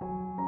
you